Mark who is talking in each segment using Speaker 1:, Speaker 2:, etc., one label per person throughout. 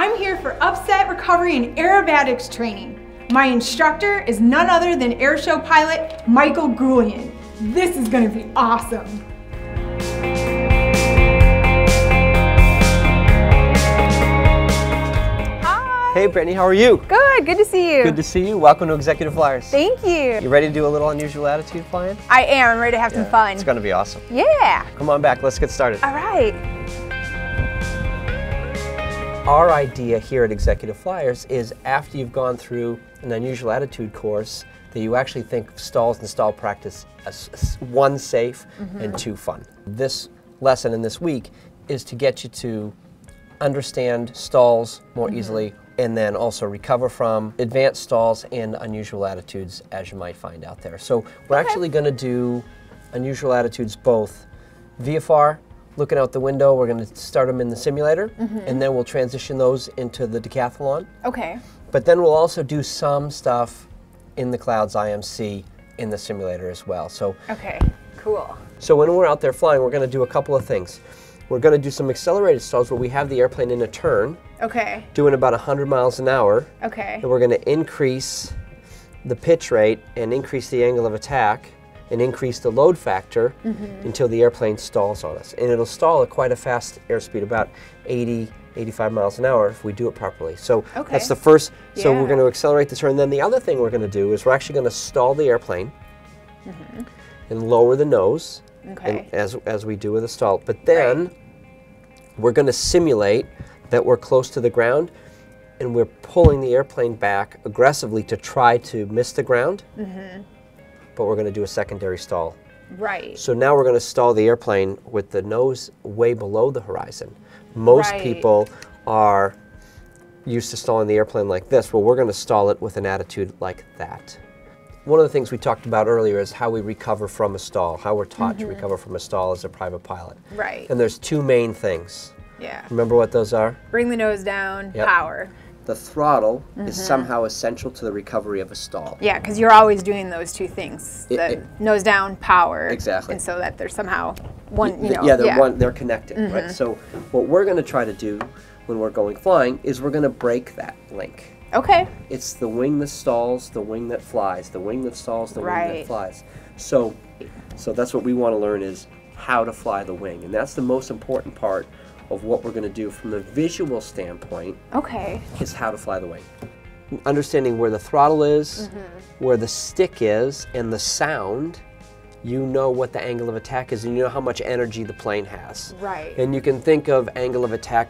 Speaker 1: I'm here for upset recovery and aerobatics training. My instructor is none other than airshow pilot Michael Goulian. This is gonna be awesome.
Speaker 2: Hi. Hey Brittney, how are you?
Speaker 3: Good, good to see you.
Speaker 2: Good to see you. Welcome to Executive Flyers.
Speaker 3: Thank you.
Speaker 2: You ready to do a little unusual attitude flying?
Speaker 3: I am. I'm ready to have
Speaker 2: Yeah,
Speaker 3: some fun.
Speaker 2: It's gonna be awesome.
Speaker 3: Yeah.
Speaker 2: Come on back, let's get started.
Speaker 3: All right.
Speaker 2: Our idea here at Executive Flyers is after you've gone through an unusual attitude course, that you actually think stalls and stall practice as one safe mm-hmm. and two fun. This lesson in this week is to get you to understand stalls more mm-hmm. easily and then also recover from advanced stalls and unusual attitudes as you might find out there. So we're actually going to do unusual attitudes both VFR, looking out the window, we're going to start them in the simulator mm-hmm. and then we'll transition those into the decathlon.
Speaker 3: Okay.
Speaker 2: But then we'll also do some stuff in the Clouds IMC in the simulator as well. So
Speaker 3: Okay. Cool.
Speaker 2: so when we're out there flying, we're going to do a couple of things. We're going to do some accelerated stalls where we have the airplane in a turn,
Speaker 3: Okay.
Speaker 2: doing about 100 miles an hour,
Speaker 3: Okay.
Speaker 2: and we're going to increase the pitch rate and increase the angle of attack and increase the load factor until the airplane stalls on us. And it'll stall at quite a fast airspeed, about 80, 85 miles an hour if we do it properly. So
Speaker 3: Okay.
Speaker 2: that's the first. So we're going to accelerate the turn. Then the other thing we're going to do is we're actually going to stall the airplane and lower the nose
Speaker 3: Okay.
Speaker 2: and as, as we do with a stall. But then we're going to simulate that we're close to the ground and we're pulling the airplane back aggressively to try to miss the ground.
Speaker 3: Mm-hmm.
Speaker 2: But we're going to do a secondary stall.
Speaker 3: Right.
Speaker 2: So now we're going to stall the airplane with the nose way below the horizon. Most
Speaker 3: Right.
Speaker 2: people are used to stalling the airplane like this. Well, we're going to stall it with an attitude like that. One of the things we talked about earlier is how we recover from a stall, how we're taught to recover from a stall as a private pilot.
Speaker 3: Mm-hmm. Right.
Speaker 2: And there's two main things.
Speaker 3: Yeah.
Speaker 2: Remember what those are?
Speaker 3: Bring the nose down.
Speaker 2: Yep.
Speaker 3: Power.
Speaker 2: The throttle
Speaker 3: Mm-hmm.
Speaker 2: is somehow essential to the recovery of a stall.
Speaker 3: Yeah, because you're always doing those two things:
Speaker 2: It-
Speaker 3: the
Speaker 2: it-
Speaker 3: nose down, power.
Speaker 2: Exactly.
Speaker 3: And so that there's somehow one. You know.
Speaker 2: yeah, they're one. They're connected, right?
Speaker 3: Mm-hmm.
Speaker 2: So what we're going to try to do when we're going flying is we're going to break that link.
Speaker 3: Okay.
Speaker 2: It's the wing that stalls, the wing that flies, the wing that stalls, the wing that
Speaker 3: Right.
Speaker 2: flies. So, so that's what we want to learn is how to fly the wing, and that's the most important part of what we're going to do from the visual standpoint
Speaker 3: Okay.
Speaker 2: is how to fly the wing. Understanding where the throttle is,
Speaker 3: Mm-hmm.
Speaker 2: where the stick is, and the sound, you know what the angle of attack is, and you know how much energy the plane has.
Speaker 3: Right.
Speaker 2: And you can think of angle of attack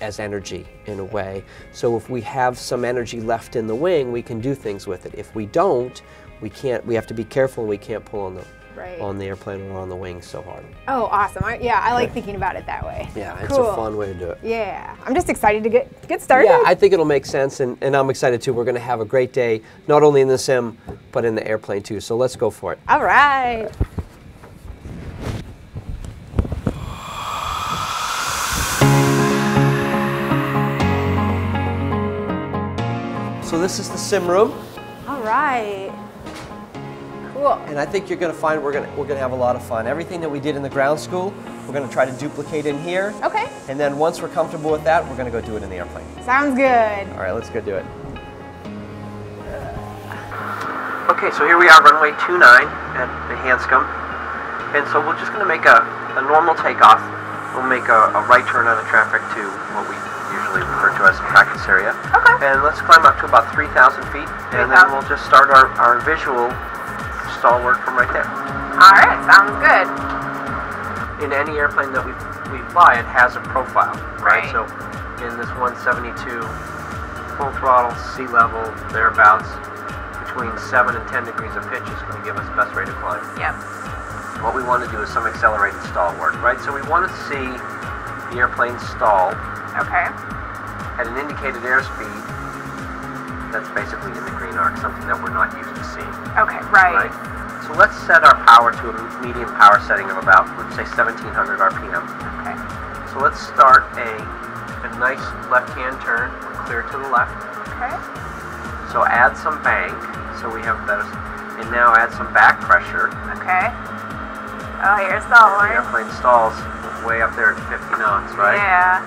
Speaker 2: as energy in a way. So if we have some energy left in the wing, we can do things with it. If we don't, we can't. We have to be careful. We can't pull on the
Speaker 3: Right.
Speaker 2: on the airplane or on the wing so hard.
Speaker 3: Oh, awesome. I, yeah, I like thinking about it that way.
Speaker 2: Yeah, it's
Speaker 3: Cool.
Speaker 2: a fun way to do it.
Speaker 3: Yeah. I'm just excited to get get started.
Speaker 2: Yeah, I think it'll make sense, and, and I'm excited too. We're going to have a great day, not only in the sim, but in the airplane too. So let's go for it.
Speaker 3: All right.
Speaker 2: So this is the sim room,
Speaker 3: All right. Cool.
Speaker 2: and I think you're going to find we're going to we're going to have a lot of fun. Everything that we did in the ground school, we're going to try to duplicate in here.
Speaker 3: Okay.
Speaker 2: And then once we're comfortable with that, we're going to go do it in the airplane.
Speaker 3: Sounds good.
Speaker 2: All right, let's go do it. Okay, so here we are, runway 29 at the Hanscom. And so we're just going to make a, a normal takeoff. We'll make a, a right turn on the traffic to what we usually refer to as the practice area.
Speaker 3: Okay.
Speaker 2: And let's climb up to about 3,000 feet. And then we'll just start our, our visual stall work from right there.
Speaker 3: All right. Sounds good.
Speaker 2: in any airplane that we, we fly, it has a profile, right?
Speaker 3: Right.
Speaker 2: So in this 172, full throttle, sea level, thereabouts, between 7 and 10 degrees of pitch is going to give us best rate of climb.
Speaker 3: Yep.
Speaker 2: What we want to do is some accelerated stall work, right? So we want to see the airplane stall
Speaker 3: Okay.
Speaker 2: at an indicated airspeed that's basically in the green arc, something that we're not used to seeing.
Speaker 3: Okay. Right.
Speaker 2: right? So let's set our power to a medium power setting of about, let's say 1700 RPM.
Speaker 3: Okay.
Speaker 2: So let's start a, a nice left-hand turn, we're clear to the left.
Speaker 3: Okay.
Speaker 2: So add some bank, so we have better, and now add some back pressure.
Speaker 3: Okay. Oh, here's the
Speaker 2: The
Speaker 3: horn.
Speaker 2: airplane stalls way up there at 50 knots, right?
Speaker 3: Yeah.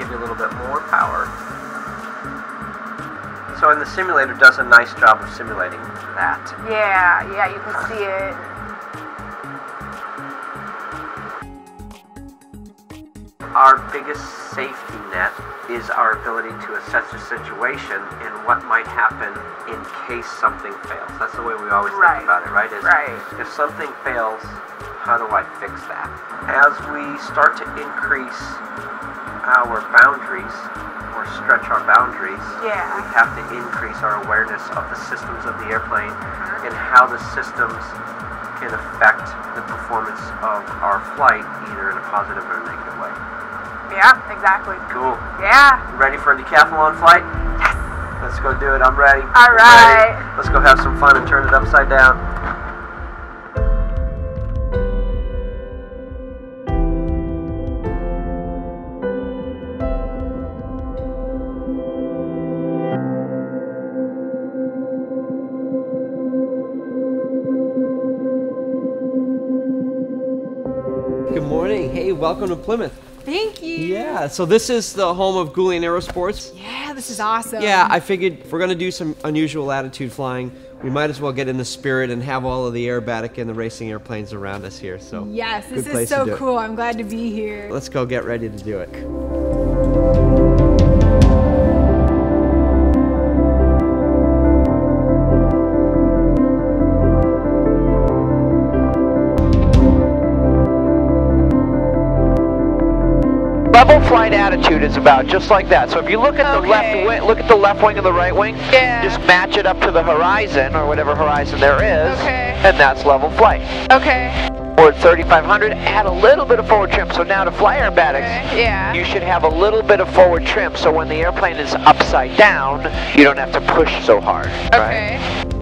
Speaker 2: You a little bit more power. So, and the simulator does a nice job of simulating that.
Speaker 3: Yeah, yeah, you can see it.
Speaker 2: Our biggest safety net is our ability to assess the situation and what might happen in case something fails. That's the way we always
Speaker 3: Right.
Speaker 2: think about it, right? Is
Speaker 3: Right.
Speaker 2: If something fails, how do I fix that? As we start to increase our boundaries or stretch our boundaries,
Speaker 3: Yeah.
Speaker 2: we have to increase our awareness of the systems of the airplane mm-hmm. and how the systems can affect the performance of our flight either in a positive or a negative way.
Speaker 3: Yeah, exactly.
Speaker 2: Cool.
Speaker 3: Yeah.
Speaker 2: Ready for a decathlon flight?
Speaker 3: Yes.
Speaker 2: Let's go do it. I'm ready.
Speaker 3: All right.
Speaker 2: Ready. Let's go have some fun and turn it upside down.
Speaker 4: Welcome to Plymouth.
Speaker 1: Thank you.
Speaker 4: Yeah, so this is the home of Goulian Aerosports.
Speaker 1: Yeah, this is awesome.
Speaker 4: Yeah, I figured if we're going to do some unusual attitude flying, we might as well get in the spirit and have all of the aerobatic and the racing airplanes around us here. So
Speaker 1: Yes, this is so cool. I'm glad to be here.
Speaker 4: Let's go get ready to do it.
Speaker 5: About just like that. So if you look at the left wing, look at the left wing and the right wing.
Speaker 3: Yeah.
Speaker 5: Just match it up to the horizon or whatever horizon there is.
Speaker 3: Okay.
Speaker 5: And that's level flight.
Speaker 3: Okay.
Speaker 5: Or at 3500, add a little bit of forward trim. So now to fly aerobatics,
Speaker 3: Okay. Yeah.
Speaker 5: you should have a little bit of forward trim. So when the airplane is upside down, you don't have to push so hard. Right?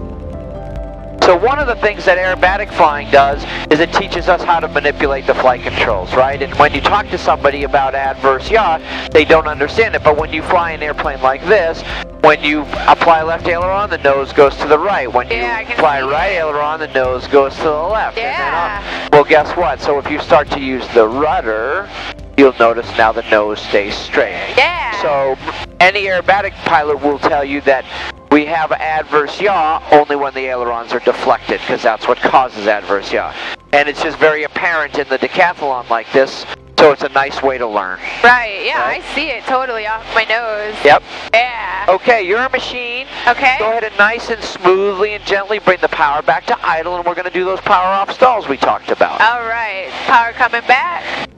Speaker 5: So one of the things that aerobatic flying does is it teaches us how to manipulate the flight controls, right? And when you talk to somebody about adverse yaw, they don't understand it. But when you fly an airplane like this, when you apply left aileron, the nose goes to the right. When you
Speaker 3: Yeah, can
Speaker 5: apply right
Speaker 3: it.
Speaker 5: aileron, the nose goes to the left. Then
Speaker 3: uh,
Speaker 5: Yeah. well, guess what? So if you start to use the rudder, you'll notice now the nose stays straight.
Speaker 3: Yeah.
Speaker 5: So any aerobatic pilot will tell you that we have adverse yaw only when the ailerons are deflected because that's what causes adverse yaw. And it's just very apparent in the decathlon like this, so it's a nice way to learn.
Speaker 3: Right. Yeah,
Speaker 5: Right.
Speaker 3: I see it totally off my nose.
Speaker 5: Yep.
Speaker 3: Yeah.
Speaker 5: Okay, you're a machine.
Speaker 3: Okay.
Speaker 5: Go ahead and nice and smoothly and gently bring the power back to idle and we're going to do those power off stalls we talked about.
Speaker 3: All right. Power coming back.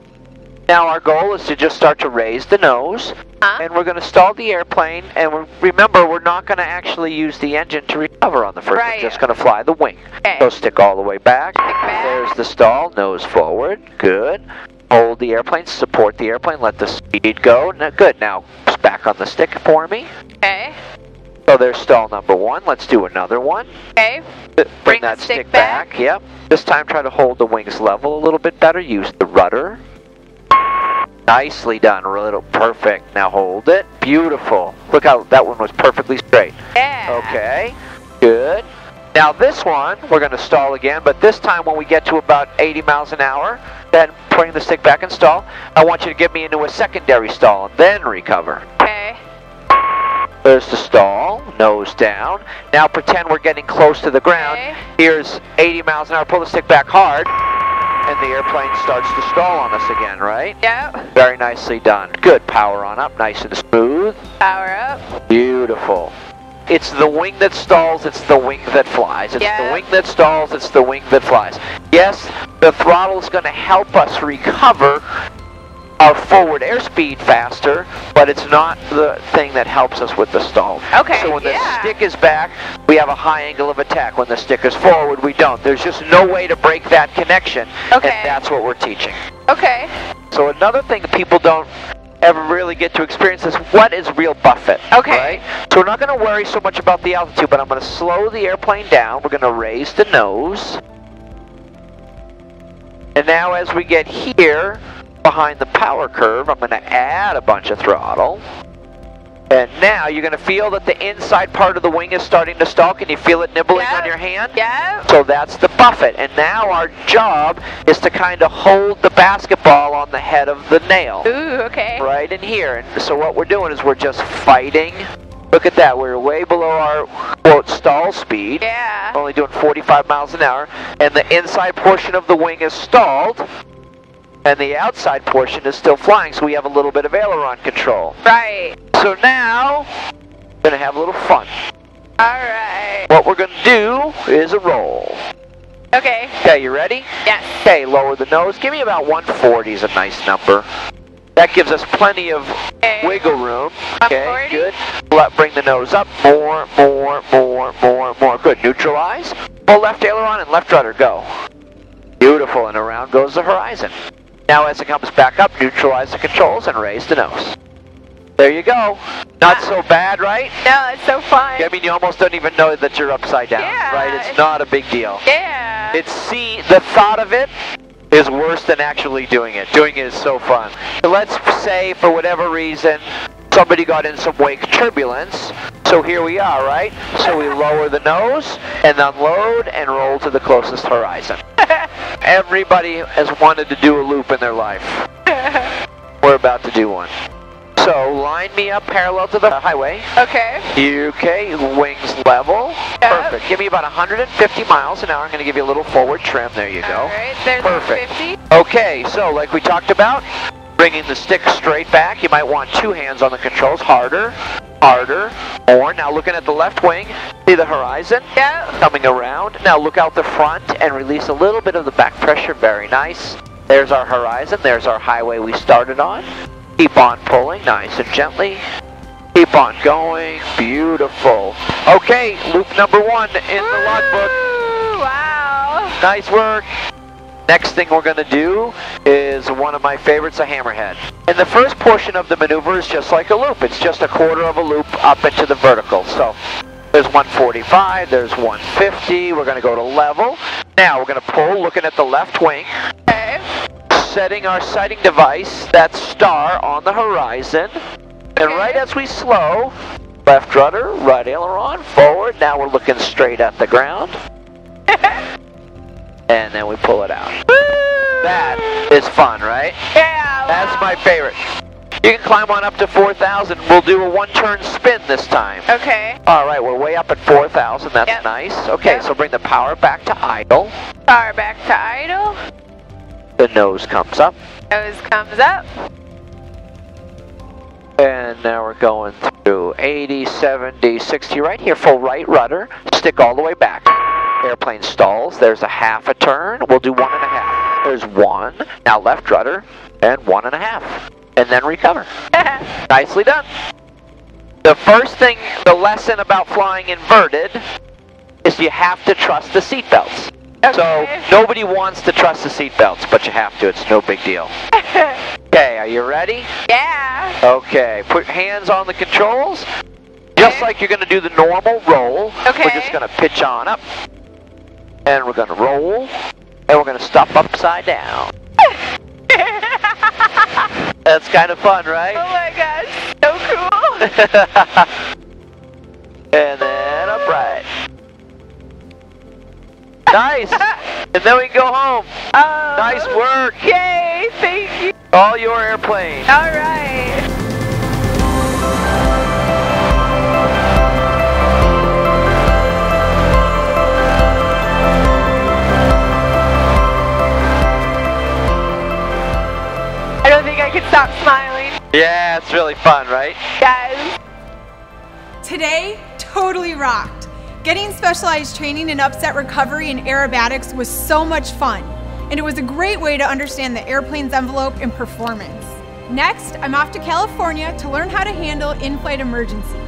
Speaker 5: Now our goal is to just start to raise the nose,
Speaker 3: Huh?
Speaker 5: and we're going to stall the airplane. And we're, remember, we're not going to actually use the engine to recover on the first.
Speaker 3: Right.
Speaker 5: We're just going to fly the wing.
Speaker 3: Okay.
Speaker 5: So stick all the way back.
Speaker 3: back.
Speaker 5: There's the stall. Nose forward. Good. Hold the airplane. Support the airplane. Let the speed go. No, good. Now back on the stick for me.
Speaker 3: Okay.
Speaker 5: So there's stall number one. Let's do another one.
Speaker 3: Okay.
Speaker 5: Bring,
Speaker 3: Bring
Speaker 5: that
Speaker 3: stick
Speaker 5: stick back. Yep. This time try to hold the wings level a little bit better. Use the rudder. Nicely done. Little perfect. Now hold it. Beautiful. Look how that one was perfectly straight.
Speaker 3: Yeah.
Speaker 5: Okay. Good. Now this one, we're going to stall again, but this time when we get to about 80 miles an hour, then bring the stick back and stall, I want you to get me into a secondary stall and then recover.
Speaker 3: Okay.
Speaker 5: There's the stall, nose down. Now pretend we're getting close to the ground.
Speaker 3: Okay.
Speaker 5: Here's 80 miles an hour. Pull the stick back hard, the airplane starts to stall on us again, right?
Speaker 3: Yep.
Speaker 5: Very nicely done. Good. Power on up, nice and smooth.
Speaker 3: Power up.
Speaker 5: Beautiful. It's the wing that stalls, it's the wing that flies. It's
Speaker 3: Yeah.
Speaker 5: the wing that stalls, it's the wing that flies. Yes, the throttle is going to help us recover our forward airspeed faster, but it's not the thing that helps us with the stall.
Speaker 3: Okay,
Speaker 5: So when the stick is back, we have a high angle of attack. When the stick is forward, we don't. There's just no way to break that connection,
Speaker 3: Okay.
Speaker 5: and that's what we're teaching.
Speaker 3: Okay.
Speaker 5: So another thing that people don't ever really get to experience is what is real buffet.
Speaker 3: Okay.
Speaker 5: Right? So we're not going to worry so much about the altitude, but I'm going to slow the airplane down. We're going to raise the nose. And now as we get here, behind the power curve, I'm going to add a bunch of throttle. And now you're going to feel that the inside part of the wing is starting to stall. Can you feel it nibbling
Speaker 3: Yep.
Speaker 5: on your hand?
Speaker 3: Yep.
Speaker 5: So that's the buffet. And now our job is to kind of hold the basketball on the head of the nail.
Speaker 3: Ooh, okay.
Speaker 5: Right in here. And so what we're doing is we're just fighting. Look at that. We're way below our, quote, stall speed.
Speaker 3: Yeah.
Speaker 5: Only doing 45 miles an hour. And the inside portion of the wing is stalled. And the outside portion is still flying. So we have a little bit of aileron control.
Speaker 3: Right.
Speaker 5: So now, we're going to have a little fun.
Speaker 3: Alright.
Speaker 5: What we're going to do is a roll.
Speaker 3: Okay.
Speaker 5: Okay, you ready?
Speaker 3: Yes.
Speaker 5: Okay, lower the nose. Give me about 140 is a nice number. That gives us plenty of
Speaker 3: Okay.
Speaker 5: wiggle room. Okay,
Speaker 3: 140?
Speaker 5: good. Let, bring the nose up. More, more, more, more, more. Good. Neutralize. Pull left aileron and left rudder. Go. Beautiful. And around goes the horizon. Now as it comes back up, neutralize the controls and raise the nose. There you go. Not so bad, right?
Speaker 3: No, it's so fun.
Speaker 5: I mean, you almost don't even know that you're upside down,
Speaker 3: Yeah,
Speaker 5: right? It's
Speaker 3: it's-
Speaker 5: not a big deal.
Speaker 3: Yeah.
Speaker 5: It's see, the thought of it is worse than actually doing it. Doing it is so fun. So let's say, for whatever reason, somebody got in some wake turbulence. So here we are, right? So we lower the nose and unload and roll to the closest horizon. Everybody has wanted to do a loop in their life. We're about to do one. So line me up parallel to the highway.
Speaker 3: okay.
Speaker 5: Okay, wings level.
Speaker 3: Yep.
Speaker 5: Perfect. Give me about 150 miles an hour. I'm going to give you a little forward trim. There you go.
Speaker 3: Alright, there's
Speaker 5: Perfect.
Speaker 3: 50.
Speaker 5: Okay, so like we talked about, bringing the stick straight back. You might want two hands on the controls. Harder, harder, or Now looking at the left wing, see the horizon?
Speaker 3: Yep.
Speaker 5: Coming around. Now look out the front and release a little bit of the back pressure. Very nice. There's our horizon. There's our highway we started on. Keep on pulling, nice and gently. Keep on going. Beautiful. Okay, loop number one in the logbook.
Speaker 3: Wow.
Speaker 5: Nice work. Next thing we're going to do is one of my favorites, a hammerhead. And the first portion of the maneuver is just like a loop. It's just a quarter of a loop up into the vertical. So there's 145, there's 150. We're going to go to level. Now we're going to pull, looking at the left wing,
Speaker 3: Okay.
Speaker 5: setting our sighting device, that star, on the horizon. And right as we slow, left rudder, right aileron, forward. Now we're looking straight at the ground. And then we pull it out. That is fun, right?
Speaker 3: Yeah.
Speaker 5: That's my favorite. You can climb on up to 4,000. We'll do a one-turn spin this time.
Speaker 3: Okay.
Speaker 5: All right, we're way up at 4,000. That's
Speaker 3: Yep.
Speaker 5: nice. Okay,
Speaker 3: Yep.
Speaker 5: so bring the power back to idle.
Speaker 3: Power back to idle.
Speaker 5: The nose comes up.
Speaker 3: Nose comes up.
Speaker 5: And now we're going through 80, 70, 60 right here. Full right rudder. Stick all the way back. Airplane stalls. There's a half a turn. We'll do one and a half. There's one. Now left rudder. And one and a half. And then recover. Nicely done. The first thing, the lesson about flying inverted is you have to trust the seatbelts. So nobody wants to trust the seatbelts, but you have to. It's no big deal. Okay, are you ready?
Speaker 3: yeah.
Speaker 5: Okay, put hands on the controls. Just
Speaker 3: Okay.
Speaker 5: like you're going to do the normal roll. We're just going to pitch on up. And we're going to roll. And we're going to stop upside down. That's kind of fun, right?
Speaker 3: Oh my gosh. So cool.
Speaker 5: and then upright. Nice. and then we can go home.
Speaker 3: Oh.
Speaker 5: Nice work.
Speaker 3: Yay. Thank you.
Speaker 5: All your airplane.
Speaker 3: All right. Stop smiling.
Speaker 5: Yeah, it's really fun, right?
Speaker 3: Guys.
Speaker 1: Today, totally rocked. Getting specialized training in upset recovery and aerobatics was so much fun, and it was a great way to understand the airplane's envelope and performance. Next, I'm off to California to learn how to handle in-flight emergencies.